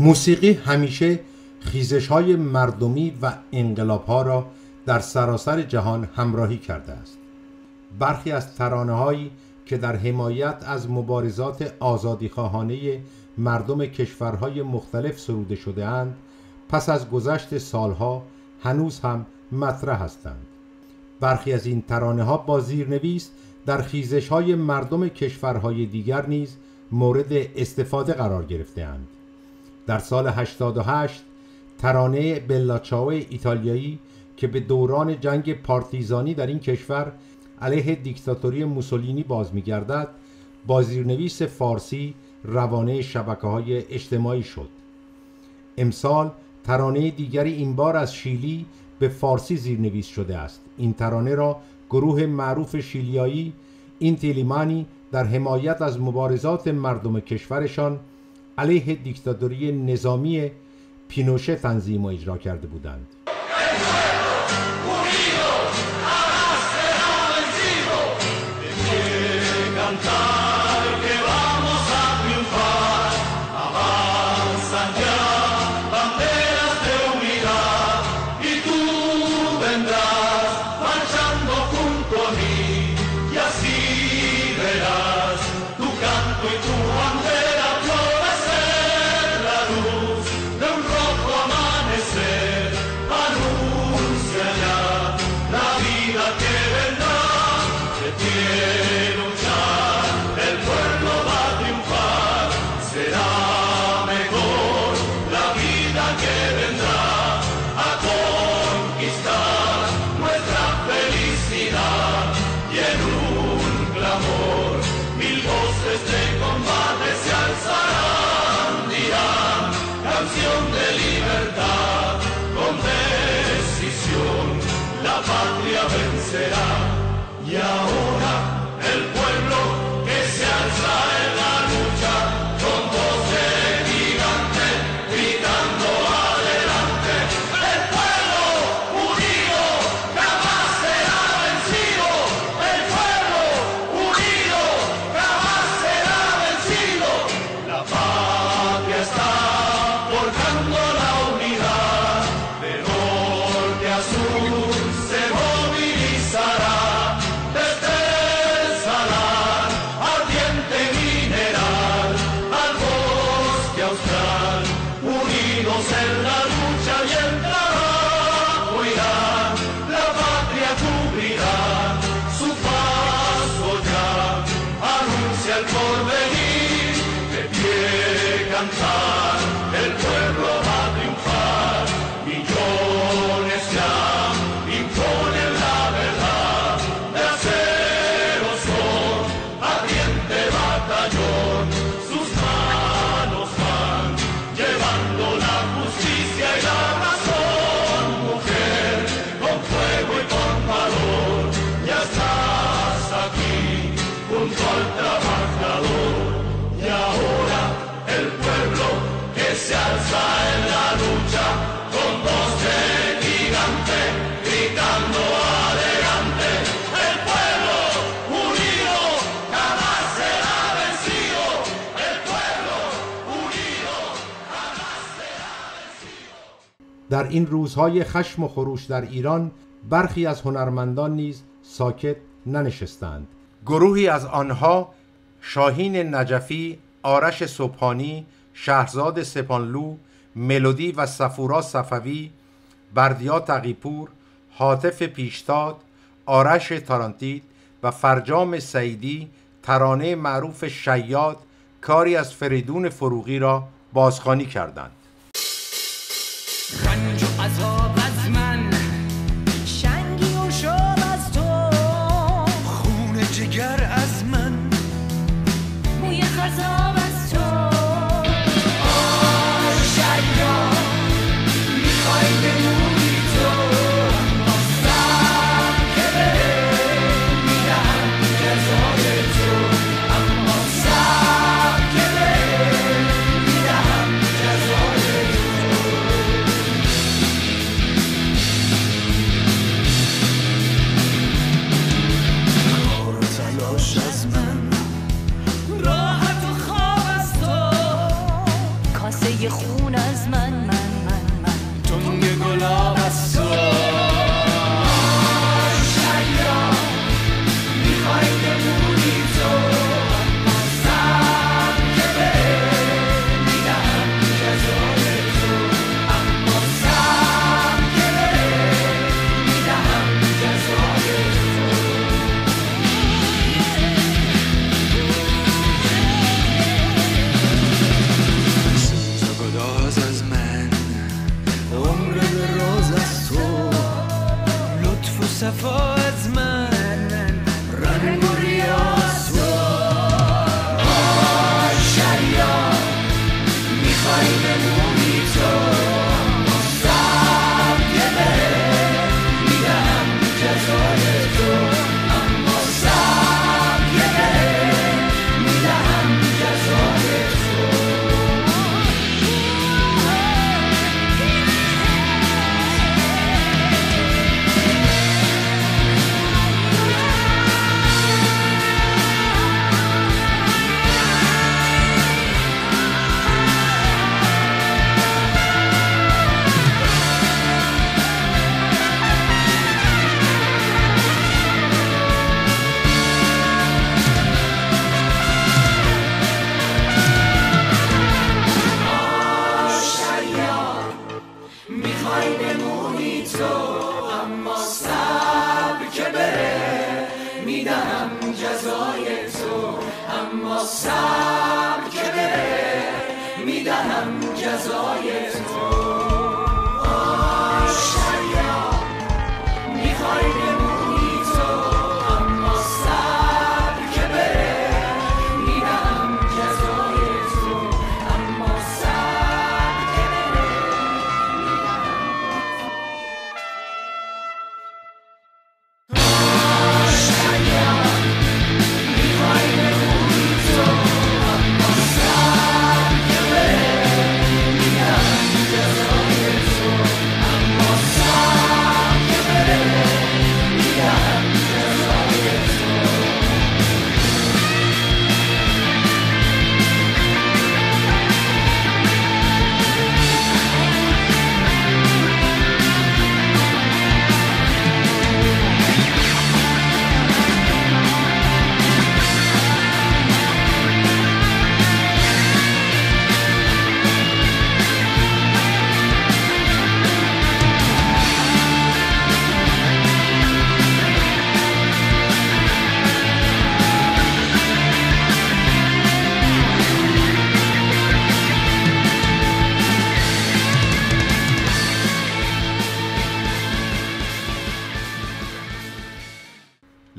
موسیقی همیشه خیزش های مردمی و انقلاب ها را در سراسر جهان همراهی کرده است. برخی از ترانه هایی که در حمایت از مبارزات آزادیخواهانه مردم کشورهای مختلف سروده شده اند پس از گذشت سالها هنوز هم مطرح هستند برخی از این ترانه ها با زیرنویس در خیزش های مردم کشورهای دیگر نیز مورد استفاده قرار گرفته اند. در سال 88 ترانه بلاچاو ایتالیایی که به دوران جنگ پارتیزانی در این کشور علیه دیکتاتوری موسولینی باز میگردد با زیرنویس فارسی روانه شبکه های اجتماعی شد امسال ترانه دیگری این بار از شیلی به فارسی زیرنویس شده است. این ترانه را گروه معروف شیلیایی این تیلیمانی در حمایت از مبارزات مردم کشورشان علیه دیکتاتوری نظامی پینوشه تنظیم و اجرا کرده بودند. در این روزهای خشم و خروش در ایران برخی از هنرمندان نیز ساکت ننشستند گروهی از آنها شاهین نجفی، آرش صبحانی، شهرزاد سپانلو، ملودی و صفورا صفوی، بردیا تقیپور، حاطف پیشتاد، آرش تارانتید و فرجام سعیدی ترانه معروف شیاد کاری از فریدون فروغی را بازخوانی کردند. رنج و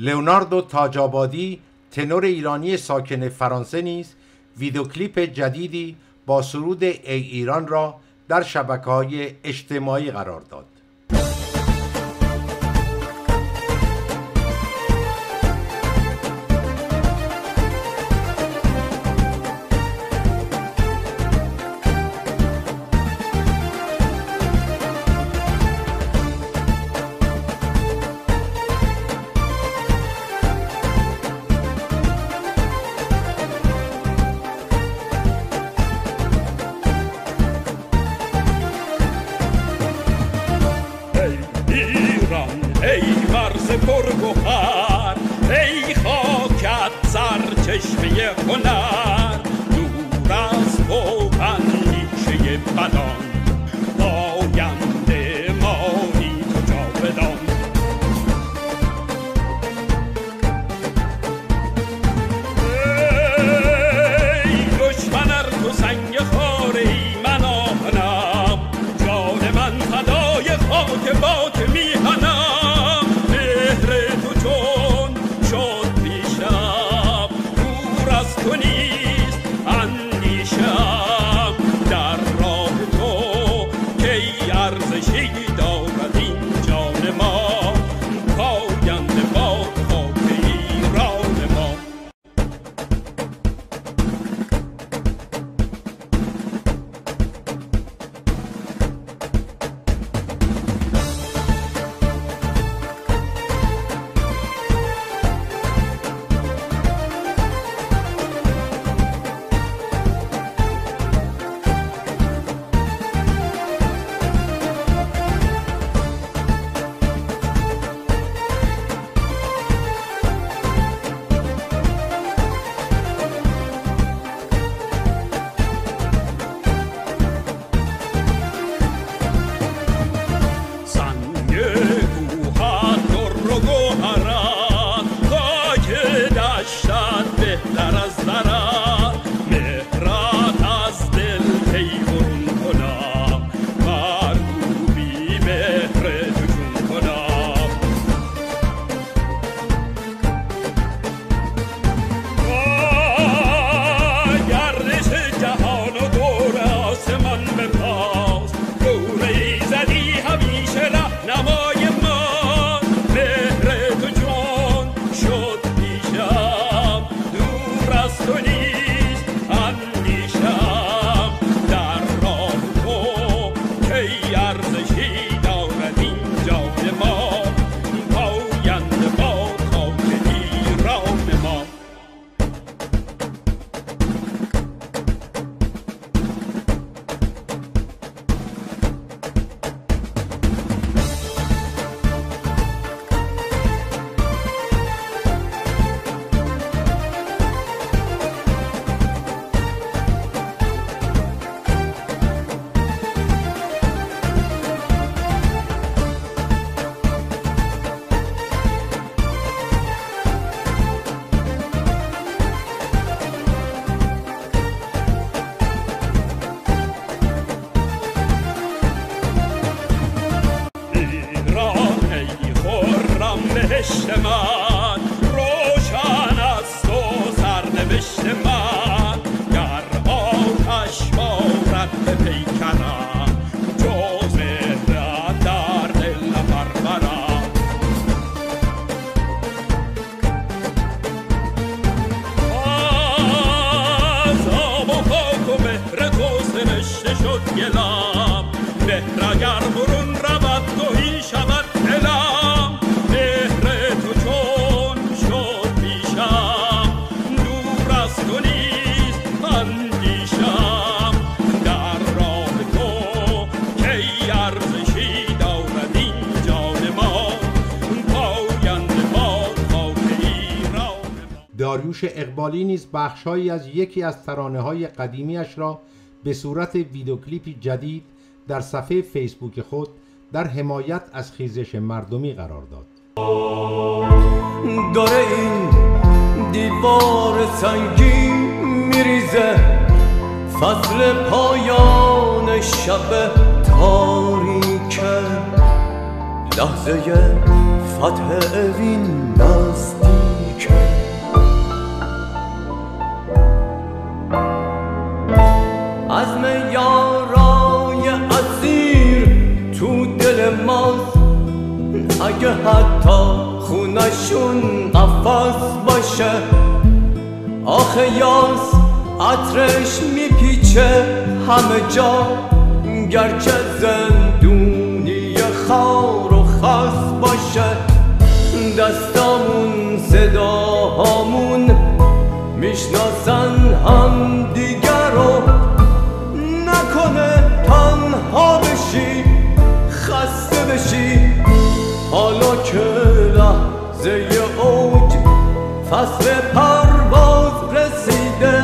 لئوناردو تاجابادی تنور ایرانی ساکن فرانسه نیز ویدیوکلیپ جدیدی با سرود ای ایران را در شبکه های اجتماعی قرار داد. der Mann. داریوش اقبالی نیز بخشهایی از یکی از ترانه های قدیمیش را به صورت ویدیوکلیپی جدید در صفحه فیسبوک خود در حمایت از خیزش مردمی قرار داد. داره این دیوار سنگی میریزه فصل پایان شب تاریکه لحظه فتح اوین نزدیکه اگه حتی خونشون قفص باشه آخه یاس عطرش میپیچه همه جا. گرچه زندونی خار و خاص باشه دستامون صداهامون می‌شناسن هم دیگر رو حالا که لحظه اوج فصل پرواز رسیده.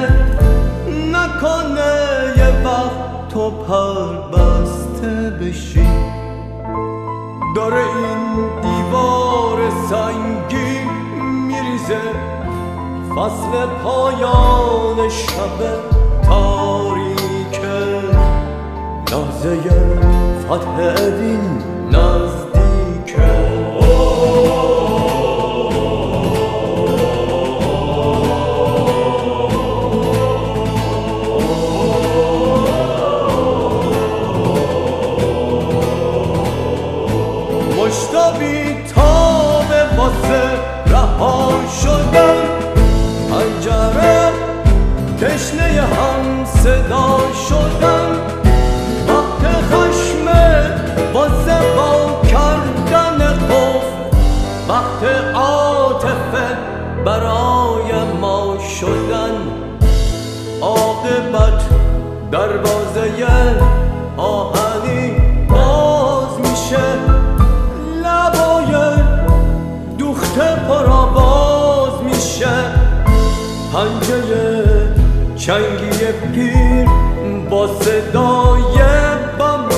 نکنه یه وقت تو پر بسته بشی. داره این دیوار سنگی میریزه. فصل پایان شب تاریکه. لحظه فتح اوین نزدیکه شدن عاقبت دروازه آهنی باز میشه. لبای دوخته پرآواز میشه. پنجه چنگی پیر با صدای بم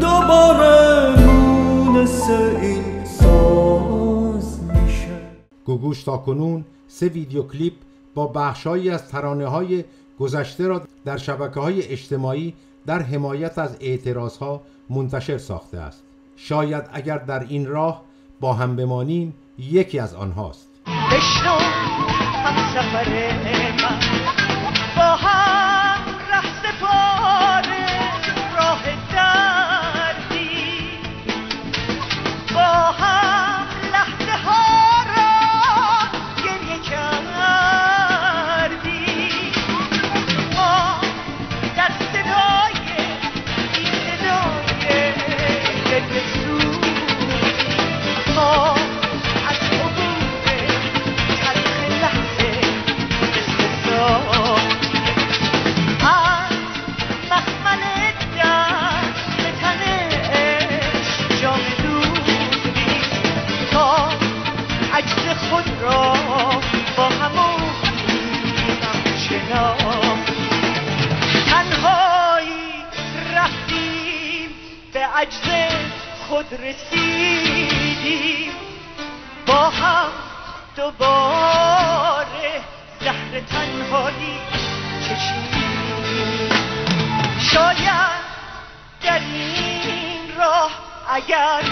دوباره مونس این ساز میشه. گوگوش تا کنون. سه ویدیو کلیپ با بخشهایی از ترانه های گذشته را در شبکه های اجتماعی در حمایت از اعتراض ها منتشر ساخته است. شاید اگر در این راه با هم بمانیم یکی از آنهاست. عجز خود رسیدی، با هم دوباره زهر تنهایی کشیدی. شاید در این راه اگر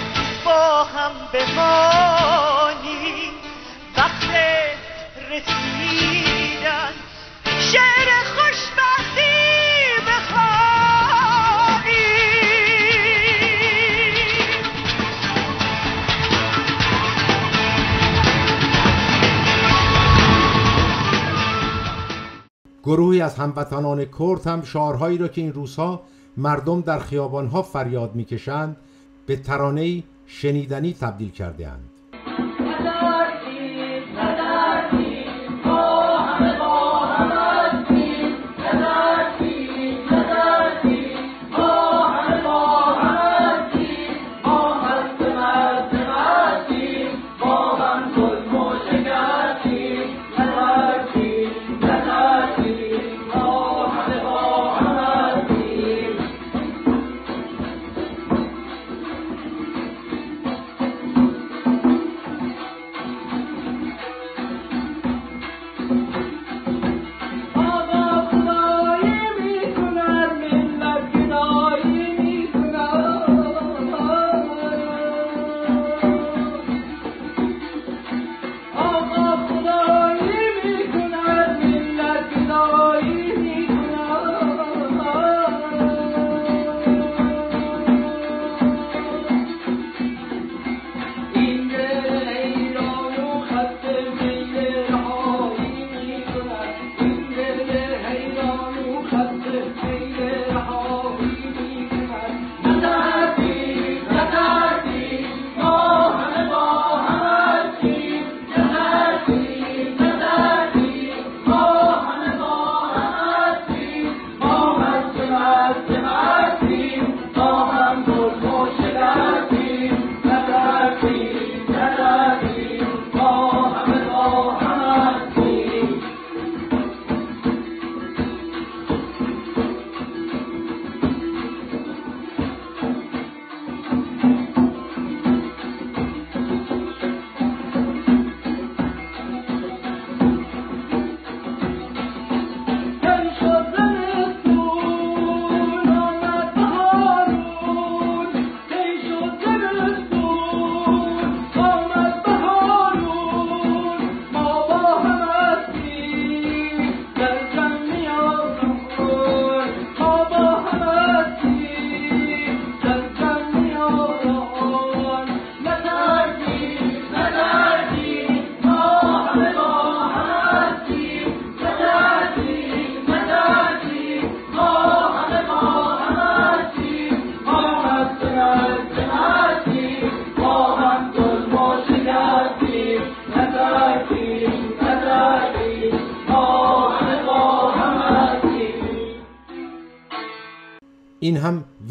با هم بمانی وقت رسیدن شعر خوشبخت گروهی از هموطنان کرد هم شعارهایی را که این روزها مردم در خیابانها فریاد می‌کشند به ترانه شنیدنی تبدیل کرده اند.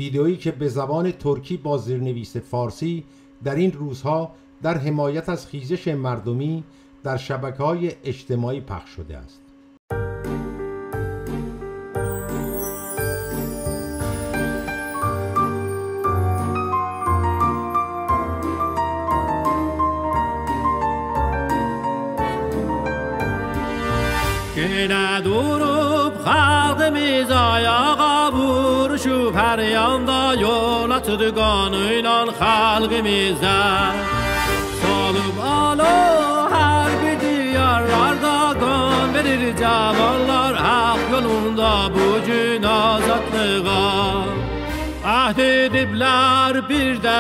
ویدئویی که به زبان ترکی با زیرنویس فارسی در این روزها در حمایت از خیزش مردمی در شبکه های اجتماعی پخش شده است. که ندورub xalqımız ayağa vuruşub hər yanda yol açıdığan inan xalqımıza Salıb alo hər bir diyarlarda qan verir cavanlar haq yolunda bugün azadlığa Ahd ediblər bir də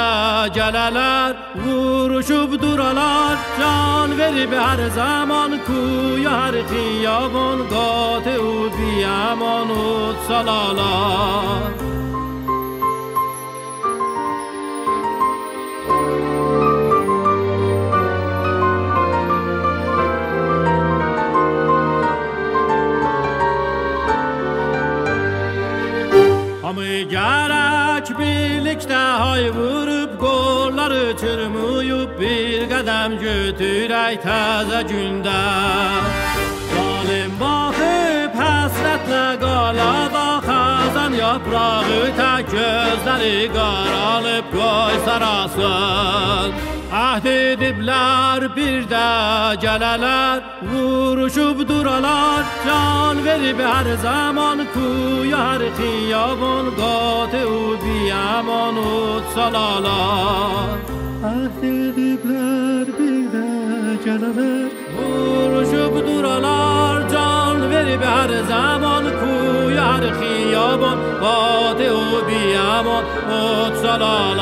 gələlər Vuruşub duralar Can verib hər zaman Kuya hər xiyabon Qatı u Yaman utsalala Hamı gerek birlikte hay vurup golları çırmıyıp bir kadem götürək təzə gündə. Baxıb həsrətlə qalada xəzən yaprağı tək gözləri qaralıb qoy sarasın Əhd ediblər bir də gələlər Vuruşub duralar Can verib hər zaman Kuya hər xiyabon Qatı u biyaman utsalalar Əhd ediblər bir də gələlər Vuruşub duralar Can verib hər zaman Kuya hər xiyabon Qatı u biyaman utsalalar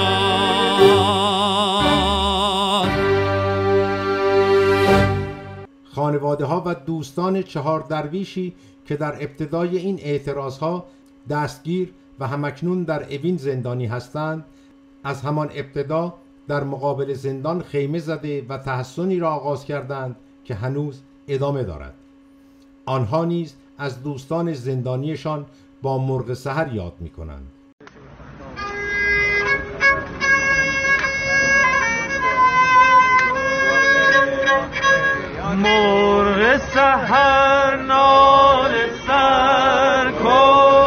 خانواده ها و دوستان چهار درویشی که در ابتدای این اعتراض ها دستگیر و همکنون در اوین زندانی هستند از همان ابتدا در مقابل زندان خیمه زده و تحسنی را آغاز کردند که هنوز ادامه دارد. آنها نیز از دوستان زندانیشان با مرغ سهر یاد می کنند مرغ سهر نال سر کن.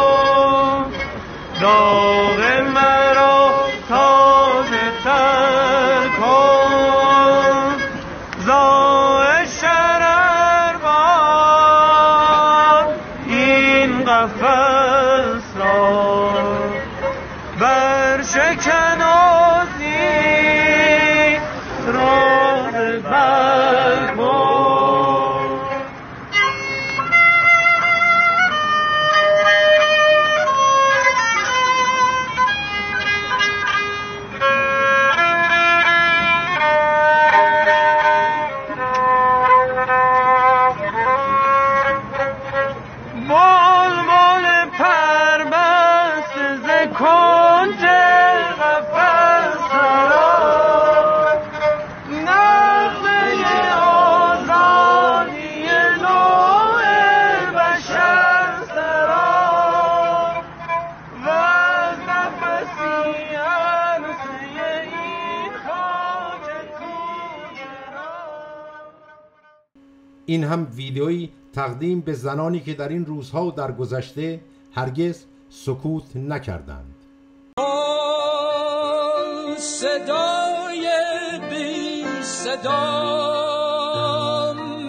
این هم ویدئویی تقدیم به زنانی که در این روزها و در گذشته هرگز سکوت نکردند. صدای بی صدا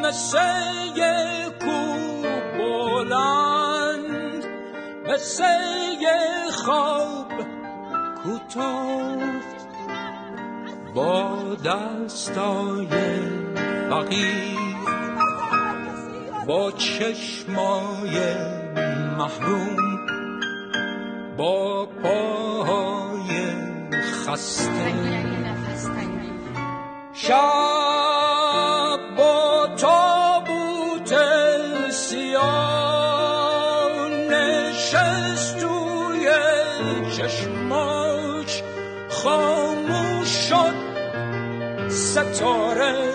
مثل کو بلند مثل خواب کوتافت با دستای فقیر. با چشمای محروم با پاهای خسته. شب با تابوت سیاه نشست توی چشماش خاموش شد ستاره.